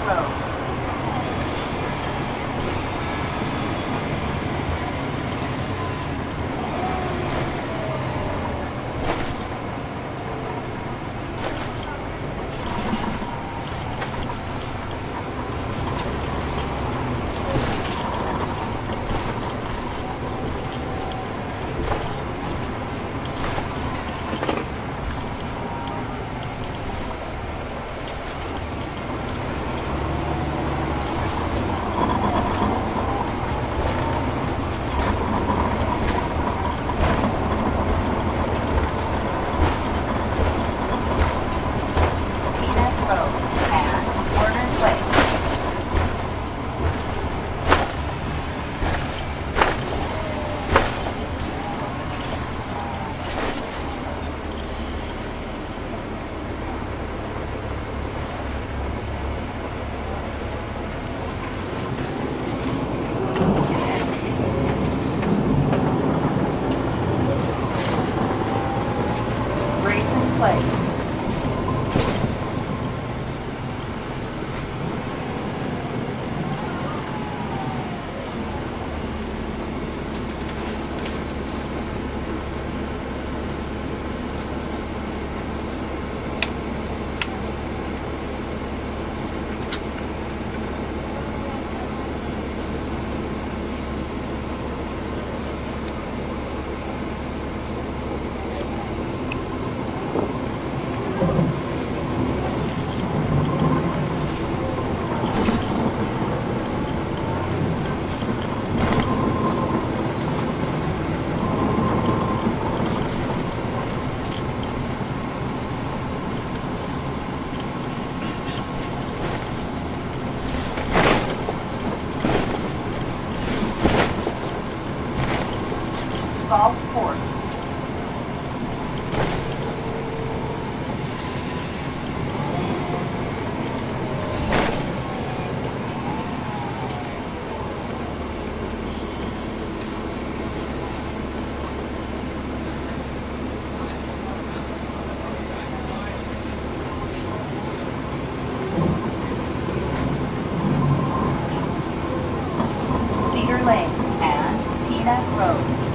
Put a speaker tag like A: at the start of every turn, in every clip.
A: Road. Gulfport. Cedar Lane and Teaneck Road.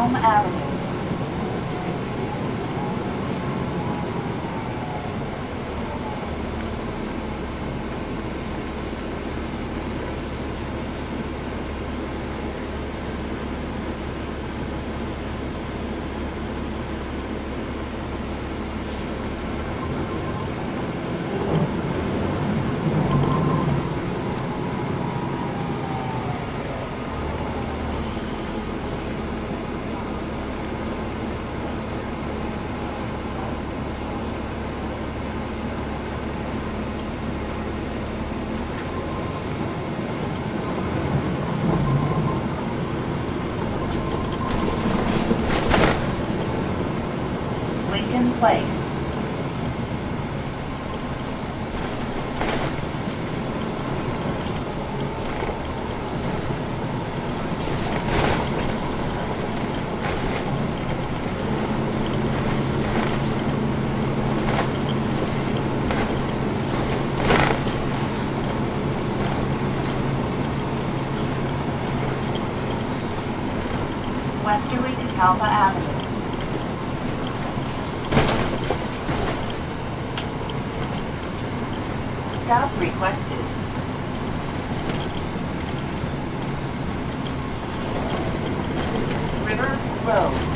A: Home Alley. 12.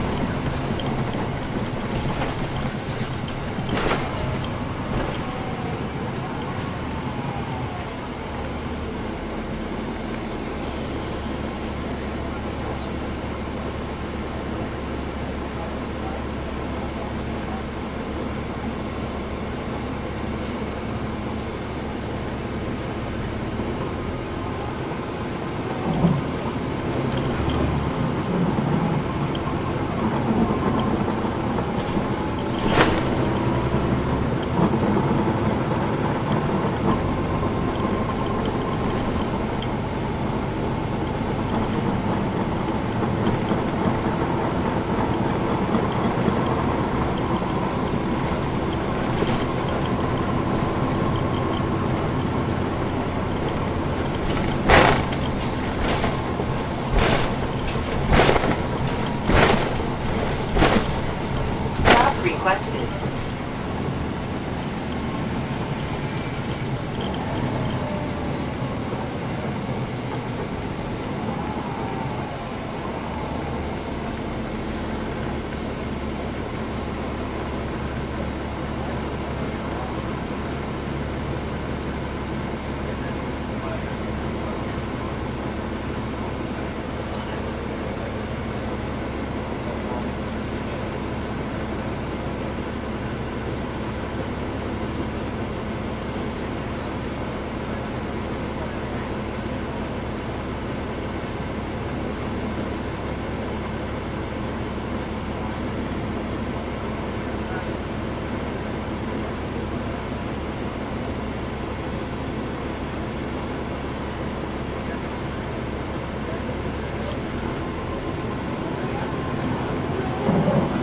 A: Anderson